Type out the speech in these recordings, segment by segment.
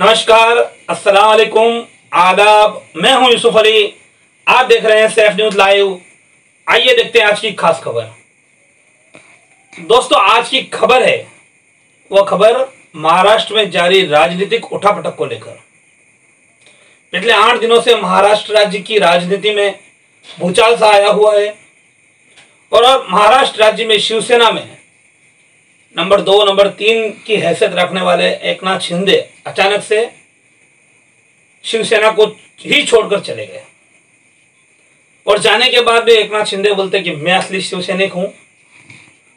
नमस्कार अस्सलाम वालेकुम आदाब, मैं हूँ यूसुफ अली। आप देख रहे हैं सेफ़ न्यूज़ लाइव। आइए देखते हैं आज की खास खबर। दोस्तों, आज की खबर है वह खबर महाराष्ट्र में जारी राजनीतिक उठापटक को लेकर। पिछले आठ दिनों से महाराष्ट्र राज्य की राजनीति में भूचाल सा आया हुआ है। और महाराष्ट्र राज्य में शिवसेना में नंबर दो, नंबर तीन की हैसियत रखने वाले एक नाथ शिंदे अचानक से शिवसेना को ही छोड़कर चले गए। और जाने के बाद भी एक नाथ शिंदे बोलते कि मैं असली शिवसैनिक हूँ।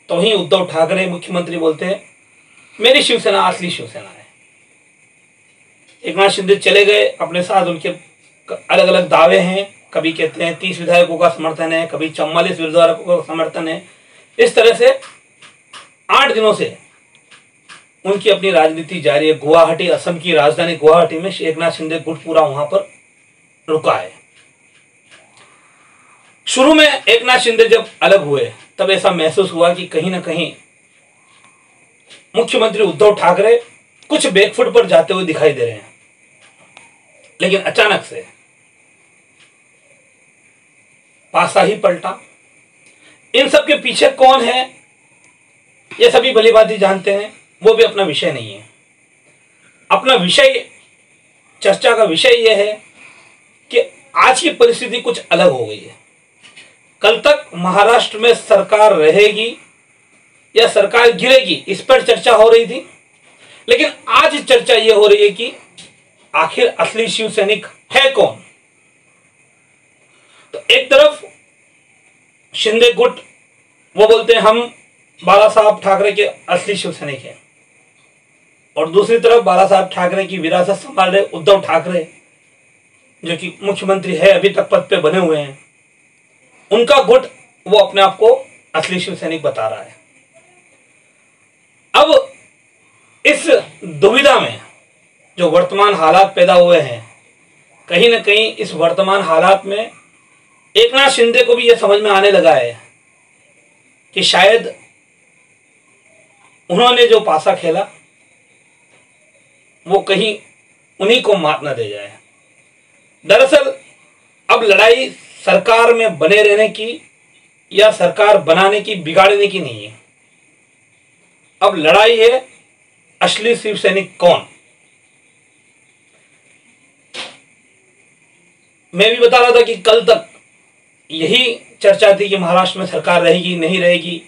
तो ही उद्धव ठाकरे मुख्यमंत्री बोलते, मेरी शिवसेना असली शिवसेना है। एक नाथ शिंदे चले गए, अपने साथ उनके अलग अलग दावे हैं। कभी कहते हैं, तीस विधायकों का समर्थन है, कभी चौवालीस विधायकों का समर्थन है। इस तरह से आठ दिनों से उनकी अपनी राजनीति जारी है। गुवाहाटी, असम की राजधानी गुवाहाटी में एकनाथ शिंदे गुट पूरा वहाँ पर रुका है। शुरू में एकनाथ शिंदे जब अलग हुए, तब ऐसा महसूस हुआ कि कहीं ना कहीं मुख्यमंत्री उद्धव ठाकरे कुछ बैकफुट पर जाते हुए दिखाई दे रहे हैं। लेकिन अचानक से पासा ही पलटा। इन सब के पीछे कौन है? ये सभी भलीभांति जानते हैं, वो भी अपना विषय नहीं है। अपना विषय, चर्चा का विषय यह है कि आज की परिस्थिति कुछ अलग हो गई है। कल तक महाराष्ट्र में सरकार रहेगी या सरकार गिरेगी, इस पर चर्चा हो रही थी। लेकिन आज चर्चा यह हो रही है कि आखिर असली शिव सैनिक है कौन? तो एक तरफ़ शिंदे गुट, वो बोलते हैं, हम बाला साहब ठाकरे के असली शिव सैनिक हैं। और दूसरी तरफ़ बाला साहब ठाकरे की विरासत संभाल रहे उद्धव ठाकरे, जो कि मुख्यमंत्री है, अभी तक पद पे बने हुए हैं। उनका गुट वो अपने आप को असली शिव सैनिक बता रहा है। अब इस दुविधा में जो वर्तमान हालात पैदा हुए हैं, कहीं ना कहीं इस वर्तमान हालात में एक नाथ शिंदे को भी यह समझ में आने लगा है कि शायद उन्होंने जो पासा खेला, वो कहीं उन्हीं को मात न दे जाए। दरअसल, अब लड़ाई सरकार में बने रहने की या सरकार बनाने की, बिगाड़ने की नहीं है। अब लड़ाई है असली शिव सैनिक कौन? मैं भी बता रहा था कि कल तक यही चर्चा थी कि महाराष्ट्र में सरकार रहेगी, नहीं रहेगी।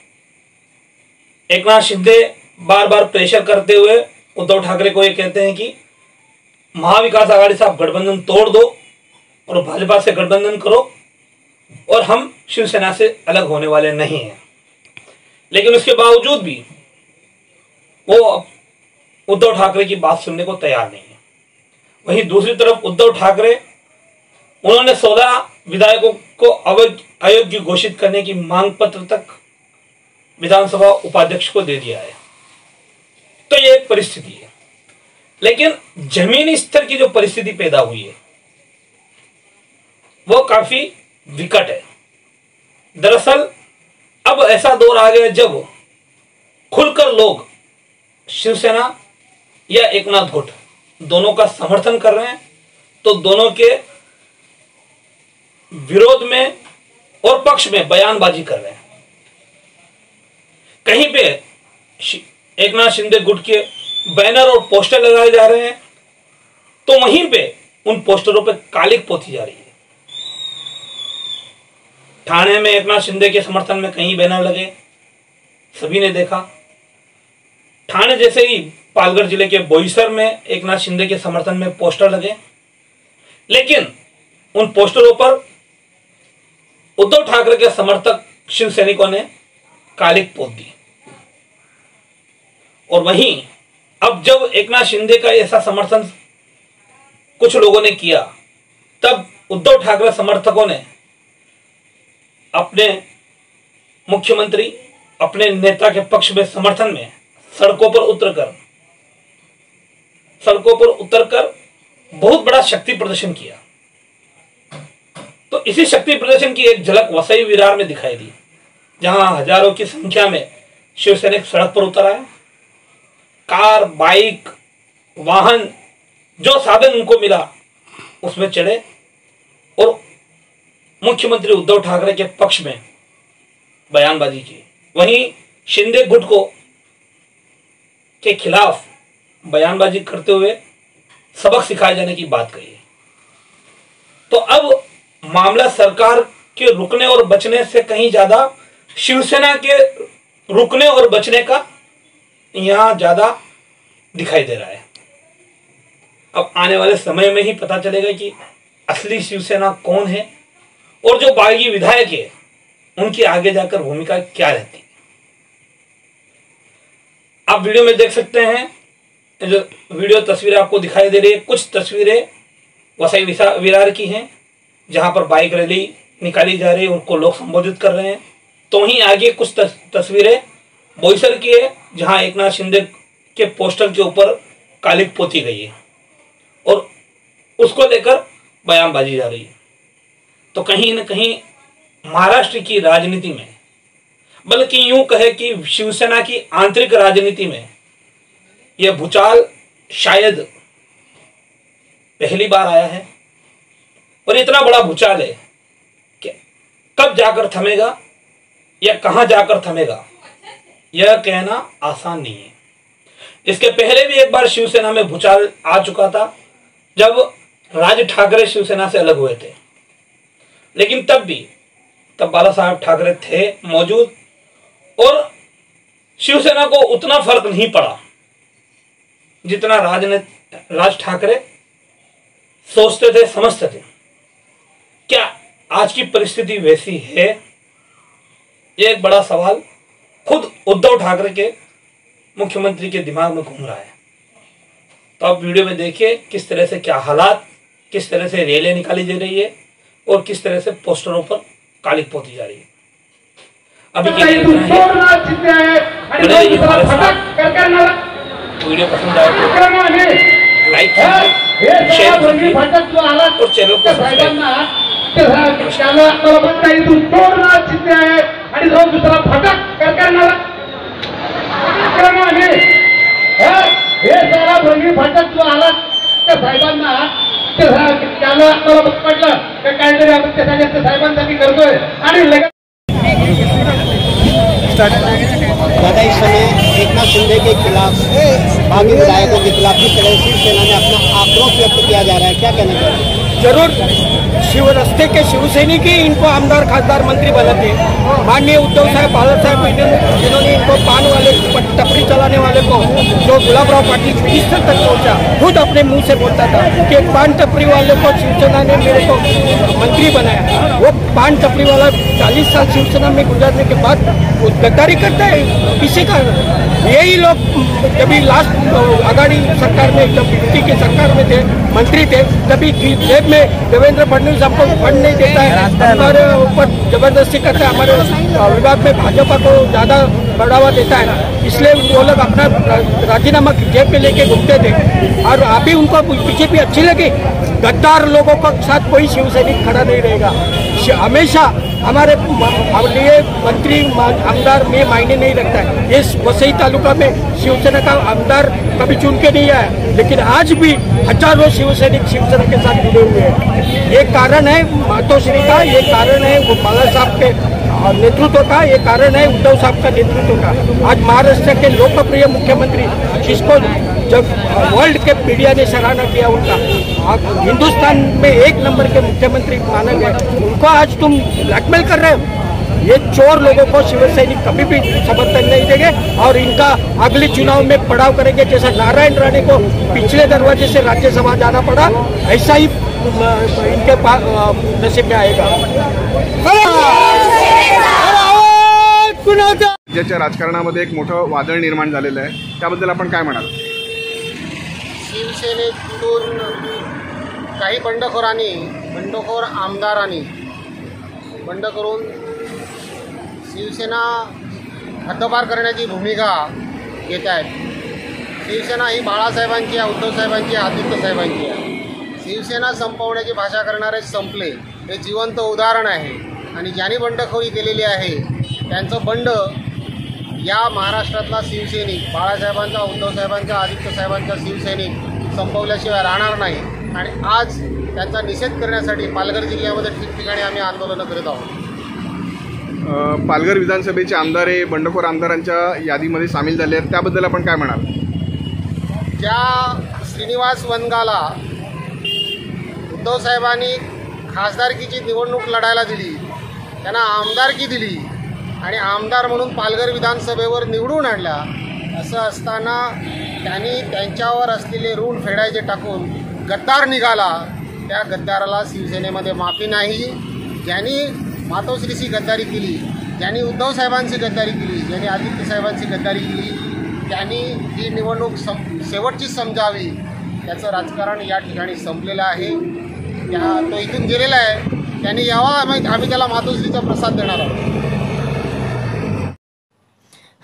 एक नाथ शिंदे बार बार प्रेशर करते हुए उद्धव ठाकरे को ये कहते हैं कि, महाविकास आघाड़ी से आप गठबंधन तोड़ दो और भाजपा से गठबंधन करो और हम शिवसेना से अलग होने वाले नहीं हैं। लेकिन उसके बावजूद भी वो उद्धव ठाकरे की बात सुनने को तैयार नहीं है। वहीं दूसरी तरफ़ उद्धव ठाकरे, उन्होंने सोलह विधायकों को अवैध अयोग्य घोषित करने की मांग पत्र तक विधानसभा उपाध्यक्ष को दे दिया है। तो ये एक परिस्थिति है। लेकिन जमीनी स्तर की जो परिस्थिति पैदा हुई है, वो काफ़ी विकट है। दरअसल, अब ऐसा दौर आ गया जब खुलकर लोग शिवसेना या एकनाथ गुट दोनों का समर्थन कर रहे हैं तो दोनों के विरोध में और पक्ष में बयानबाजी कर रहे हैं। कहीं पे एक नाथ शिंदे गुट के बैनर और पोस्टर लगाए जा रहे हैं तो वहीं पे उन पोस्टरों पे कालिक पोती जा रही है। थाने में एक नाथ शिंदे के समर्थन में कहीं बैनर लगे, सभी ने देखा। थाने जैसे ही पालगढ़ ज़िले के बोईसर में एक नाथ शिंदे के समर्थन में पोस्टर लगे, लेकिन उन पोस्टरों पर उद्धव ठाकरे के समर्थक शिव सैनिकों ने कालिक पोत दी। और वहीं, अब जब एकनाथ शिंदे का ऐसा समर्थन कुछ लोगों ने किया, तब उद्धव ठाकरे समर्थकों ने अपने मुख्यमंत्री, अपने नेता के पक्ष में समर्थन में सड़कों पर उतरकर, सड़कों पर उतरकर बहुत बड़ा शक्ति प्रदर्शन किया। तो इसी शक्ति प्रदर्शन की एक झलक वसई विरार में दिखाई दी, जहाँ हज़ारों की संख्या में शिवसैनिक सड़क पर उतर आए। कार बाइक वाहन, जो साधन उनको मिला, उसमें चढ़े और मुख्यमंत्री उद्धव ठाकरे के पक्ष में बयानबाजी की। वहीं शिंदे गुट को के खिलाफ बयानबाजी करते हुए सबक सिखाए जाने की बात कही। तो अब मामला सरकार के रुकने और बचने से कहीं ज़्यादा शिवसेना के रुकने और बचने का यहाँ ज़्यादा दिखाई दे रहा है। अब आने वाले समय में ही पता चलेगा कि असली शिवसेना कौन है और जो बागी विधायक है, उनकी आगे जाकर भूमिका क्या रहती। है आप वीडियो में देख सकते हैं, जो वीडियो तस्वीरें आपको दिखाई दे रही है, कुछ तस्वीरें वसई विरार की हैं, जहाँ पर बाइक रैली निकाली जा रही है, उनको लोग संबोधित कर रहे हैं। तो ही आगे कुछ तस्वीरें बोईसर की है, जहाँ एक नाथ शिंदे के पोस्टर के ऊपर कालिक पोती गई है। और उसको लेकर बयानबाजी जा रही है। तो कहीं ना कहीं महाराष्ट्र की राजनीति में, बल्कि यूँ कहे कि शिवसेना की आंतरिक राजनीति में, यह भूचाल शायद पहली बार आया है। और इतना बड़ा भूचाल है कि कब जाकर थमेगा या कहाँ जाकर थमेगा यह कहना आसान नहीं है। इसके पहले भी एक बार शिवसेना में भूचाल आ चुका था, जब राज ठाकरे शिवसेना से अलग हुए थे। लेकिन तब भी, तब बाला साहब ठाकरे थे मौजूद, और शिवसेना को उतना फ़र्क नहीं पड़ा जितना राजनीति राज ठाकरे सोचते थे, समझते थे। क्या आज की परिस्थिति वैसी है? ये एक बड़ा सवाल खुद उद्धव ठाकरे के मुख्यमंत्री के दिमाग में घूम रहा है। तो आप वीडियो में देखिए किस तरह से क्या हालात किस तरह से रेलें निकाली जा रही है और किस तरह से पोस्टरों पर कालिक पोती जा रही है। अभी लिए वीडियो पसंद आए तो लाइक शेयर और चैनल को सब्सक्राइब त्याला म्हणता इथून आणि दुसरा फटक करणारा. क्रमाने हे इस समय एक नाथ शिंदे के खिलाफ बागी विधायकों के खिलाफ जिस तरह शिवसेना में अपना आक्रोश व्यक्त किया जा रहा है। क्या कहना चाहिए ज़रूर शिव रस्ते के शिवसैनिक ही इनको आमदार, खासदार, मंत्री बनाते। माननीय उद्धव साहब बाला साहब जिन्होंने इनको पान वाले, टपरी चलाने वाले को जो गुलाबराव पाटिल मिनिस्टर तक पहुँचा, खुद अपने मुँह से बोलता था कि पान टपरी वाले को शिवसेना ने मेरे को मंत्री बनाया। वो पान टपरी वाला चालीस साल शिवसेना में गुजरने के बाद गद्दारी करता है। किसी का यही लोग जब लास्ट आगाड़ी सरकार में, जब यूपी की सरकार में थे, मंत्री थे, तभी जेब देवेंद्र फडणवीस हमको फंड नहीं देता है। हमारे ऊपर ज़बरदस्ती करता है। हमारे विभाग में भाजपा को ज़्यादा बढ़ावा देता है। इसलिए वो लोग अपना राजीनामा जेब में लेके घूमते थे। और अभी उनको बीजेपी अच्छी लगी। गद्दार लोगों के साथ कोई शिवसैनिक खड़ा नहीं रहेगा। हमेशा हमारे लिए मंत्री आमदार में मायने नहीं रखता है। इस वसई तालुका में शिवसेना का आमदार कभी चुन के नहीं आया, लेकिन आज भी हज़ारों शिव सैनिक शिवसेना के साथ जुड़े हुए हैं। ये कारण है मातोश्री का ये कारण है वो बाला साहब के नेतृत्व का ये कारण है उद्धव साहब का नेतृत्व का। आज महाराष्ट्र के लोकप्रिय मुख्यमंत्री, जिसको जब वर्ल्ड के मीडिया ने सराहना किया उनका आप हिंदुस्तान में एक नंबर के मुख्यमंत्री माना गया उनको आज तुम ब्लैकमेल कर रहे हो। ये चोर लोगों को शिव सैनिक कभी भी समर्थन नहीं देंगे और इनका अगले चुनाव में पड़ाव करेंगे। जैसा नारायण राणे को पिछले दरवाजे से राज्यसभा जाना पड़ा ऐसा ही इनके पास नसीब में आएगा। राज्याच्या राजकारणामध्ये एक मोठं वादळ निर्माण झालेलं आहे. त्याबद्दल आपण काय म्हणाल? शिवसेनेतून काही बंडखोरांनी बंडखोर आमदारांनी बंड करून शिवसेना हद्दपार करण्याची भूमिका घेत आहेत. शिवसेना ही बाळासाहेबांची आहे उद्धवसाहेबांची आहे आदित्य साहेबांची आहे. शिवसेना संपवण्याची भाषा करणारे संपले. हे जिवंत उदाहरण आहे. आणि ज्यांनी बंडखोरी केलेली आहे त्यांचं बंड या महाराष्ट्रातला शिवसैनिक बाळासाहेबांचा उद्धवसाहेबांचा आदित्यसाहेबांचा शिवसैनिक संपवल्याशिवाय राहणार नाही. आणि आज त्यांचा निषेध करण्यासाठी पालघर जिल्ह्यामध्ये ठिकठिकाणी आम्ही आंदोलनं करीत आहोत. पालघर विधानसभेचे आमदार हे बंडखोर आमदारांच्या यादीमध्ये सामील झाले आहेत. त्याबद्दल आपण काय म्हणाल? ज्या श्रीनिवास वनगाला उद्धव साहेबांनी खासदारकीची निवडणूक लढायला दिली त्यांना आमदारकी दिली आणि आमदार म्हणून पालघर विधानसभेवर निवडून आणला असं असताना त्यांनी त्यांच्यावर असलेले ऋण फेडायचे टाकून गद्दार निघाला. त्या गद्दाराला शिवसेनेमध्ये माफी नाही. ज्यांनी मातोश्रीची गद्दारी केली ज्यांनी उद्धव साहेबांची गद्दारी केली ज्यांनी आदित्य साहेबांची गद्दारी केली त्यांनी ही निवडणूक सम शेवटची समजावी त्याचं राजकारण या ठिकाणी संपलेलं आहे. त्या तो इथून गेलेला आहे. त्यांनी यावा आम्ही आम्ही त्याला मातोश्रीचा प्रसाद देणार आहोत.